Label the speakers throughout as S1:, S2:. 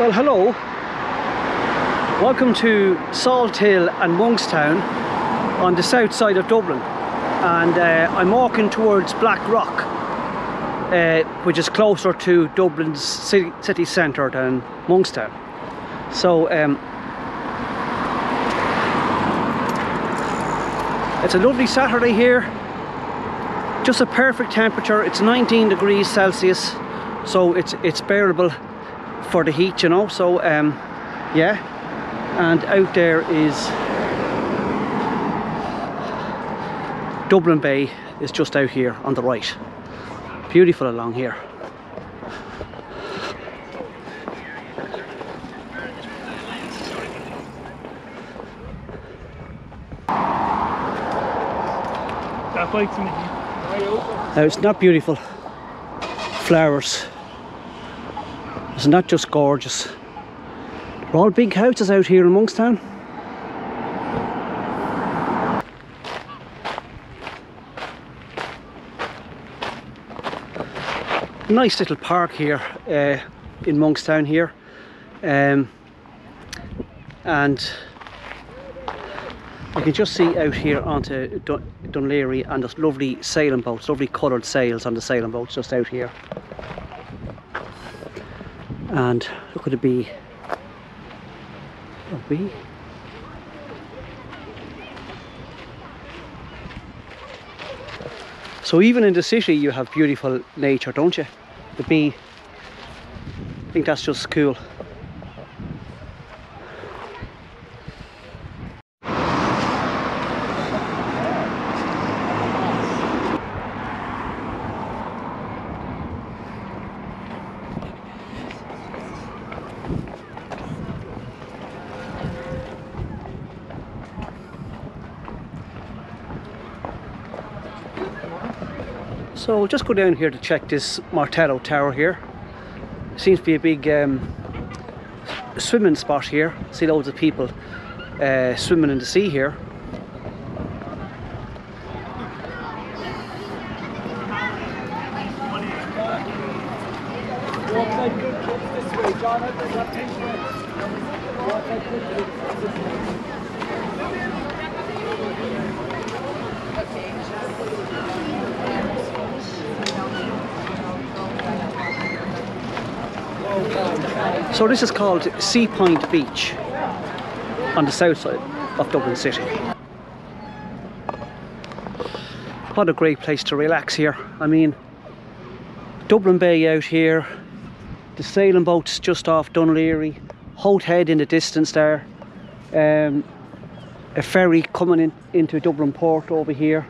S1: Well, hello. Welcome to Salt Hill and Monkstown on the south side of Dublin. And uh, I'm walking towards Blackrock, uh, which is closer to Dublin's city, city centre than Monkstown. So, um, it's a lovely Saturday here. Just a perfect temperature. It's 19 degrees Celsius, so it's it's bearable for the heat, you know. So, um, yeah. And out there is Dublin Bay is just out here on the right. Beautiful along here.
S2: That bike's me.
S1: Now it's not beautiful. Flowers. It's not that just gorgeous. They're all big houses out here in Monkstown. Nice little park here uh, in Monkstown here. Um, and you can just see out here onto Dun Dunleary and there's lovely sailing boats, lovely coloured sails on the sailing boats just out here. And look at the bee. A bee. So even in the city you have beautiful nature, don't you? The bee. I think that's just cool. So we'll just go down here to check this Martello Tower here. Seems to be a big um, swimming spot here. See loads of people uh, swimming in the sea here. So this is called Seapoint Beach on the south side of Dublin City. What a great place to relax here. I mean, Dublin Bay out here, the sailing boats just off Dunleary, Howth Head in the distance there, um, a ferry coming in into Dublin port over here.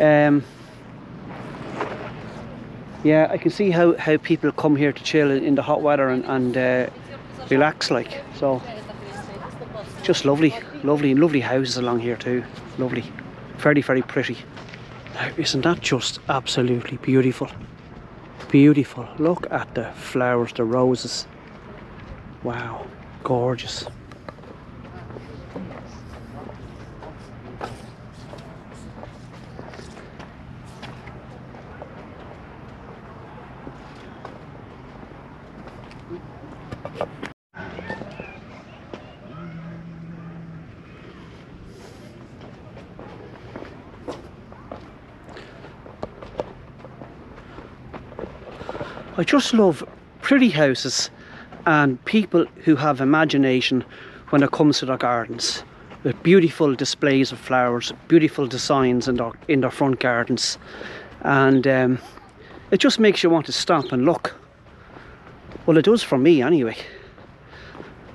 S1: Um, yeah, I can see how, how people come here to chill in, in the hot weather and, and uh, relax like. So, just lovely, lovely, lovely houses along here too. Lovely, very, very pretty. Now, isn't that just absolutely beautiful? Beautiful. Look at the flowers, the roses. Wow, gorgeous. I just love pretty houses and people who have imagination when it comes to their gardens. With beautiful displays of flowers, beautiful designs in their, in their front gardens. And um, it just makes you want to stop and look. Well, it does for me anyway.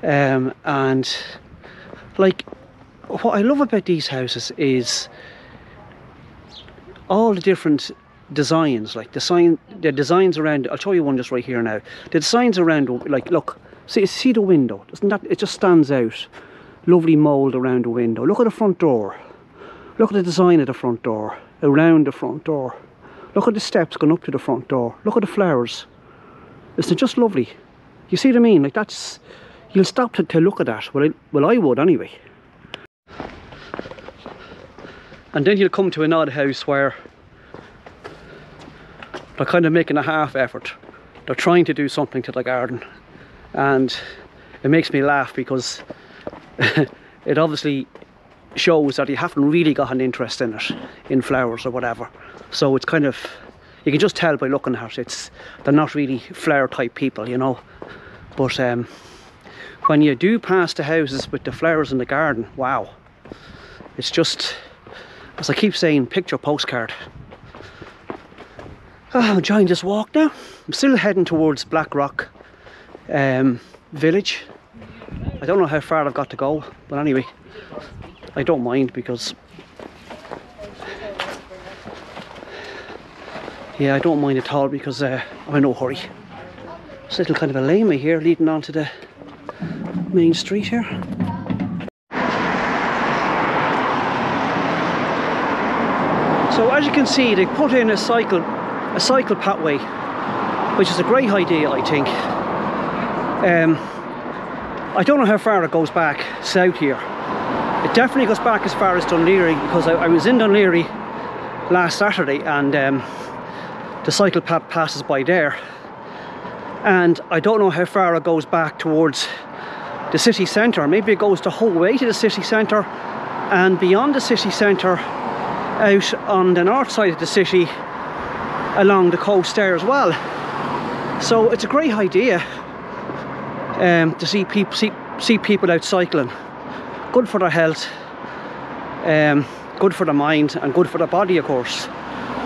S1: Um, and like, what I love about these houses is all the different designs like the sign the designs around I'll show you one just right here now. The designs around like look see see the window? Doesn't that it just stands out. Lovely mold around the window. Look at the front door. Look at the design of the front door around the front door. Look at the steps going up to the front door. Look at the flowers. Isn't it just lovely? You see what I mean? Like that's you'll stop to, to look at that. Well I, well I would anyway. And then you'll come to an odd house where they're kind of making a half effort. They're trying to do something to the garden. and it makes me laugh because it obviously shows that you haven't really got an interest in it, in flowers or whatever. So it's kind of, you can just tell by looking at it, it's, they're not really flower type people, you know. But um, when you do pass the houses with the flowers in the garden, wow. It's just, as I keep saying, picture postcard. Oh, I'm enjoying this walk now. I'm still heading towards Blackrock um, Village. I don't know how far I've got to go, but anyway, I don't mind because yeah, I don't mind at all because uh, I'm in no hurry. It's a little kind of a lane here leading on to the main street here. So as you can see, they put in a cycle, a cycle pathway, which is a great idea, I think. Um, I don't know how far it goes back south here. It definitely goes back as far as Laoghaire because I, I was in Laoghaire last Saturday and um, the cycle path passes by there. And I don't know how far it goes back towards the city centre. Maybe it goes the whole way to the city centre and beyond the city centre out on the north side of the city along the coast there as well. So it's a great idea um, to see people see, see people out cycling. Good for their health, um, good for the mind, and good for the body, of course.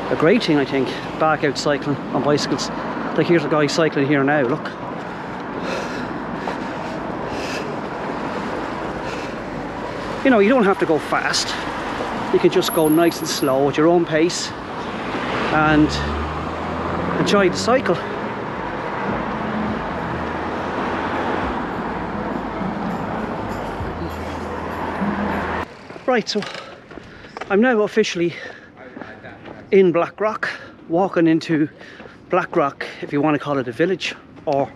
S1: A great thing, I think, back out cycling on bicycles. Like here's a guy cycling here now. Look. You know, you don't have to go fast. You can just go nice and slow at your own pace and enjoy the cycle. Right, so I'm now officially in Blackrock, walking into Blackrock, if you want to call it a village, or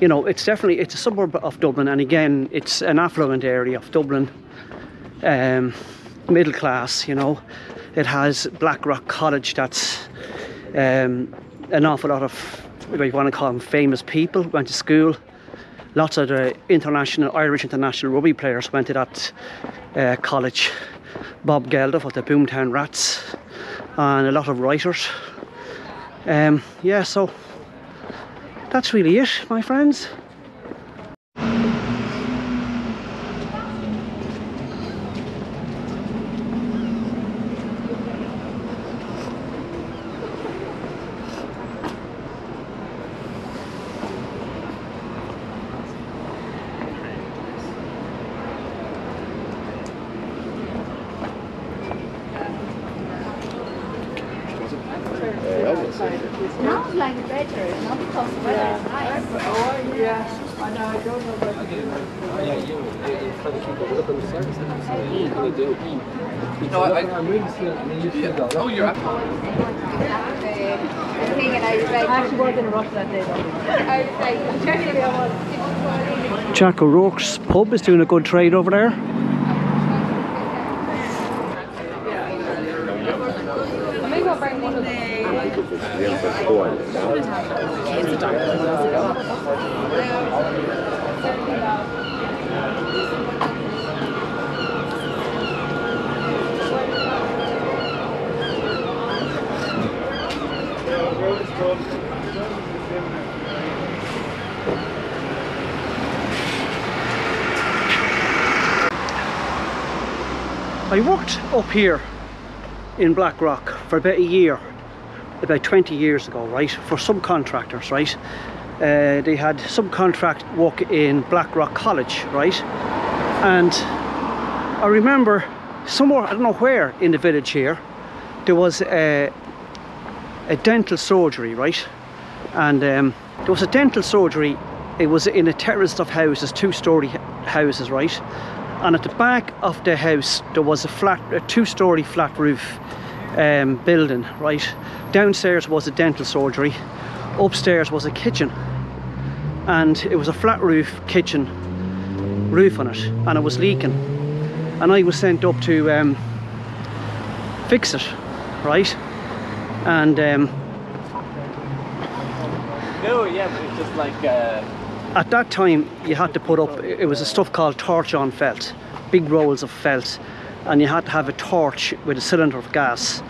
S1: you know, it's definitely it's a suburb of Dublin, and again, it's an affluent area of Dublin, um, middle class. You know, it has Blackrock College. That's um, an awful lot of, if you want to call them, famous people went to school lots of the international Irish international rugby players went to that uh, college. Bob Geldof of the Boomtown Rats, and a lot of writers. Um, yeah, so that's really it, my friends.
S3: Not like better, not because weather is nice.
S4: Oh, yeah. I know, I don't know you.
S5: Yeah, you, you try to keep the service. That's what to do.
S4: No,
S5: I'm you should go.
S4: oh, you're
S3: thing I was actually worked in a rush that day though. Was was.
S1: Jack O'Rourke's pub is doing a good trade over there. I worked up here in Blackrock for about a year, about 20 years ago, right, for subcontractors, right. Uh, they had subcontract work in Blackrock College, right, and I remember somewhere, I don't know where in the village here, there was a, a dental surgery, right, and um, there was a dental surgery, it was in a terrace of houses, two-storey houses, right, and at the back of the house there was a flat a two-story flat roof um, building right? Downstairs was a dental surgery upstairs was a kitchen. And it was a flat roof kitchen roof on it and it was leaking. And I was sent up to um, fix it right? And um,
S5: No, yeah, but it's just like, uh,
S1: at that time you had to put up it was a stuff called torch on felt big rolls of felt and you had to have a torch with a cylinder of gas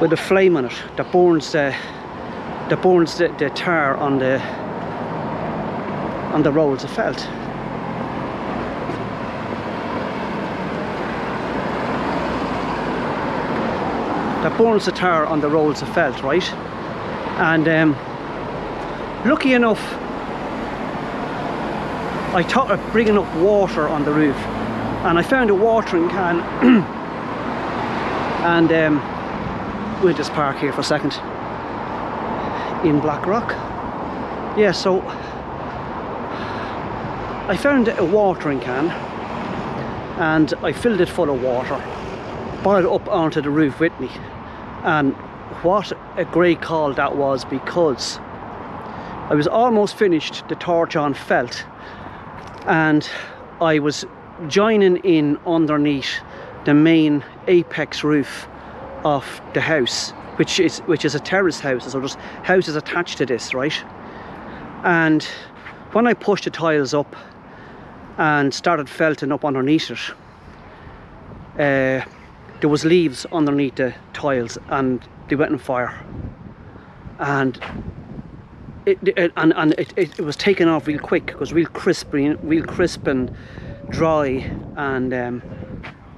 S1: with a flame on it that burns the that burns the, the tar on the on the rolls of felt. That burns the tar on the rolls of felt right? And um, lucky enough I thought of bringing up water on the roof and I found a watering can. And um, we'll just park here for a second. In Blackrock yeah so I found a watering can and I filled it full of water brought it up onto the roof with me. And what a great call that was because I was almost finished the torch on felt and I was joining in underneath the main apex roof of the house which is which is a terrace house so there's houses attached to this right? And when I pushed the tiles up and started felting up underneath it uh, there was leaves underneath the tiles and they went on fire. And it, it and, and it, it, it was taken off real quick because real crisp real crisp and dry and um,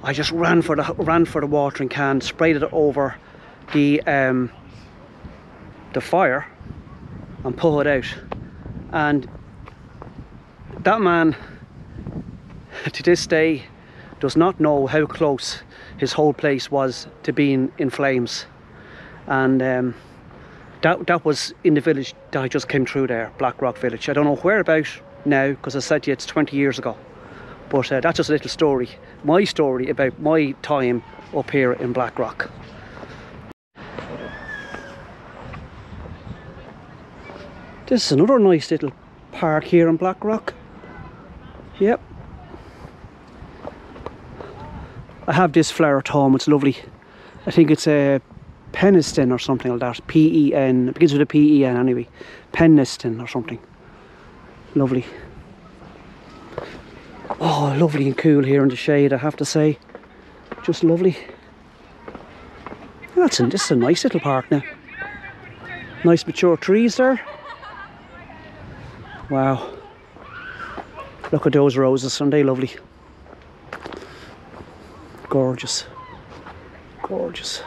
S1: I just ran for the ran for the watering can sprayed it over the um, the fire and pull it out. And that man to this day does not know how close his whole place was to being in flames. And um, that, that was in the village that I just came through there, Blackrock Village. I don't know where about now because I said to you it's 20 years ago but uh, that's just a little story, my story about my time up here in Blackrock. This is another nice little park here in Blackrock. Yep. I have this flower at home, it's lovely. I think it's a Peniston or something like that. P-E-N, it begins with a P-E-N anyway. Peniston or something. Lovely. Oh, lovely and cool here in the shade, I have to say. Just lovely. That's a, a nice little park now. Nice mature trees there. Wow. Look at those roses, aren't they lovely? Gorgeous. Gorgeous.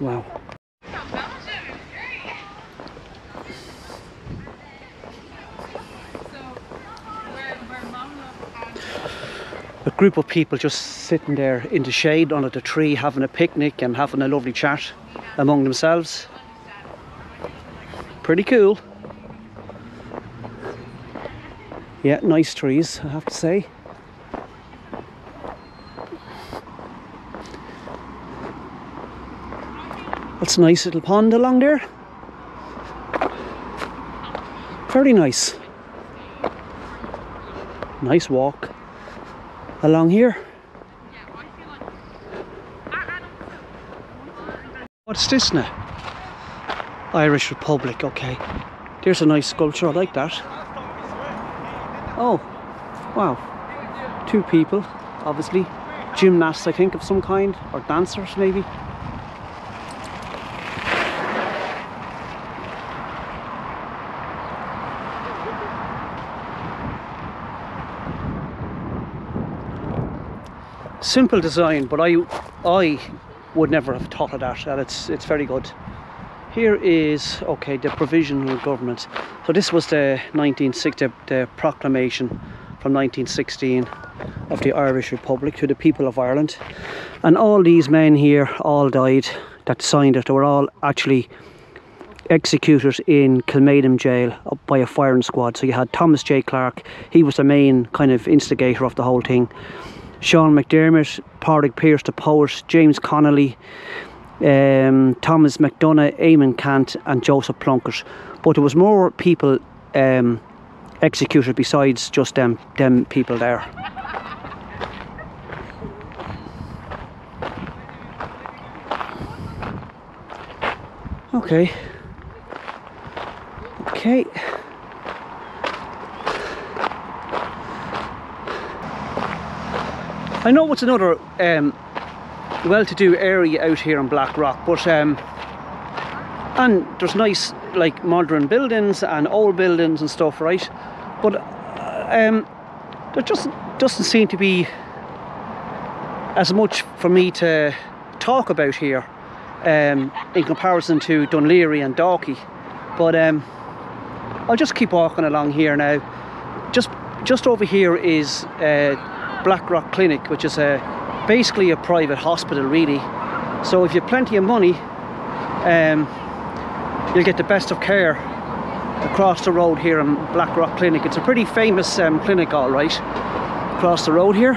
S1: Wow. a group of people just sitting there in the shade under the tree having a picnic and having a lovely chat among themselves. Pretty cool. Yeah, nice trees, I have to say. That's a nice little pond along there. Very nice. Nice walk along here. What's this now? Irish Republic, okay. There's a nice sculpture, I like that. Oh, wow. Two people, obviously. Gymnasts, I think, of some kind, or dancers, maybe. Simple design but I I would never have thought of that and it's it's very good. Here is okay the provisional government. So this was the 1960 the, proclamation from 1916 of the Irish Republic to the people of Ireland. And all these men here all died that signed it. They were all actually executed in Kilmainham jail by a firing squad. So you had Thomas J. Clarke he was the main kind of instigator of the whole thing Sean McDermott, Patrick Pearse the Powers, James Connolly, um, Thomas MacDonagh, Eamon Ceannt, and Joseph Plunkett. But there was more people um, executed besides just them them people there. Okay. Okay. I know it's another um, well-to-do area out here in Blackrock, but um, and there's nice like modern buildings and old buildings and stuff, right? But uh, um, there just doesn't seem to be as much for me to talk about here um, in comparison to Dunleary and Dalkey. But um, I'll just keep walking along here now. Just just over here is uh, Blackrock Clinic, which is a basically a private hospital, really. So if you have plenty of money, um, you'll get the best of care across the road here in Blackrock Clinic. It's a pretty famous um, clinic, all right, across the road here.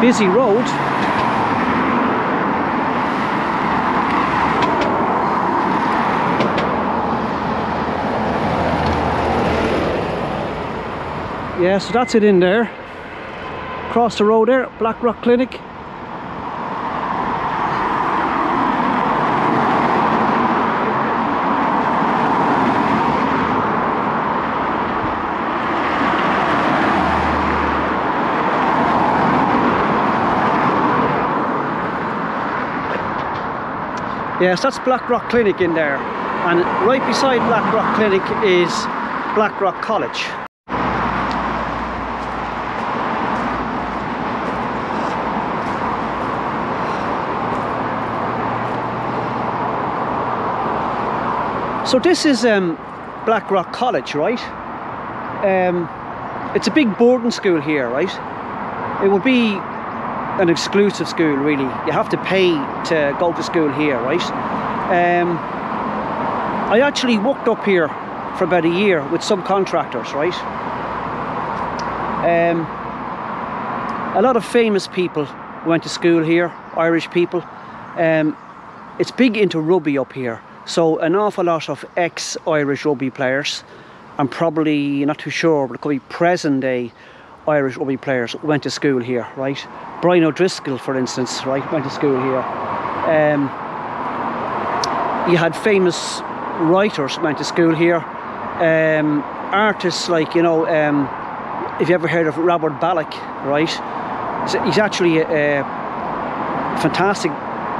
S1: Busy road. Yeah, so that's it in there. Across the road there, Blackrock Clinic. Yes, that's Blackrock Clinic in there. And right beside Blackrock Clinic is Blackrock College. So this is um, Blackrock College, right? Um, it's a big boarding school here, right? It would be an exclusive school, really. You have to pay to go to school here, right? Um, I actually worked up here for about a year with subcontractors, right? Um, a lot of famous people went to school here, Irish people. Um, it's big into rugby up here. So an awful lot of ex-Irish rugby players, and probably not too sure, but it could be present day Irish rugby players went to school here, right? Brian O'Driscoll, for instance, right, went to school here. Um, you had famous writers went to school here. Um, artists like you know, um, if you ever heard of Robert Ballagh, right? He's actually a, a fantastic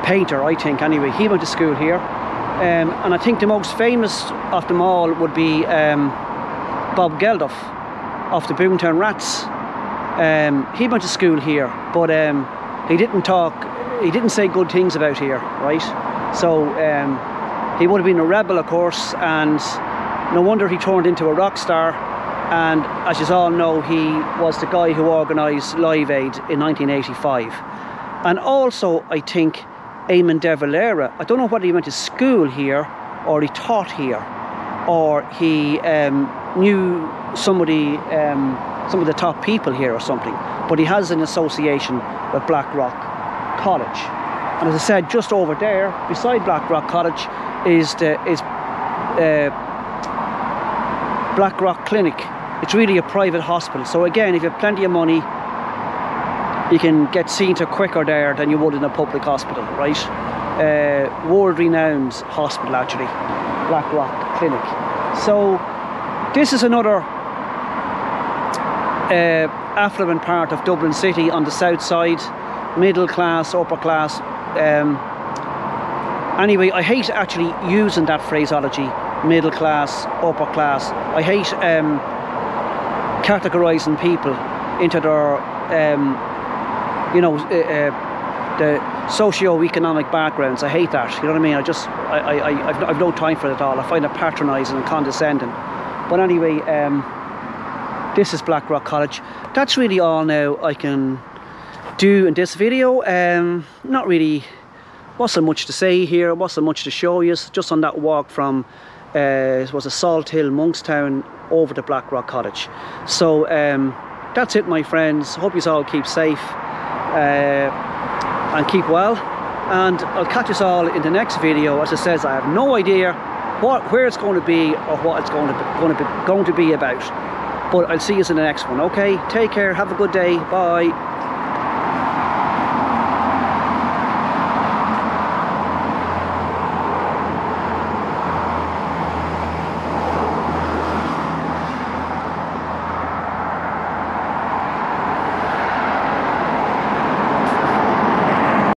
S1: painter, I think. Anyway, he went to school here. Um, and I think the most famous of them all would be um, Bob Geldof of the Boomtown Rats. Um, he went to school here, but um, he didn't talk, he didn't say good things about here, right? So um, he would have been a rebel, of course, and no wonder he turned into a rock star. And as you all know, he was the guy who organised Live Aid in 1985. And also, I think Eamon de Valera. I don't know whether he went to school here or he taught here or he um, knew somebody, um, some of the top people here or something. But he has an association with Blackrock College. And as I said, just over there, beside Blackrock College, is the is uh, Blackrock Clinic. It's really a private hospital. So again, if you have plenty of money, you can get seen to quicker there than you would in a public hospital, right? Uh, world renowned hospital actually, Blackrock Clinic. So this is another uh, affluent part of Dublin City on the south side, middle class, upper class. Um, anyway, I hate actually using that phraseology, middle class, upper class. I hate um, categorising people into their um, you know, uh, uh, the socio-economic backgrounds. I hate that. You know what I mean? I just, I, I, I've, I've no time for it at all. I find it patronising and condescending. But anyway, um, this is Blackrock College. That's really all now I can do in this video. Um, not really, wasn't much to say here. Wasn't much to show you. Just on that walk from, uh, it was a Salt Hill, Monkstown, over to Blackrock College. So um, that's it, my friends. Hope you all keep safe uh, and keep well. And I'll catch us all in the next video. As it says I have no idea what where it's going to be or what it's going to be, going to be, going to be about. But I'll see you in the next one okay? Take care. Have a good day. Bye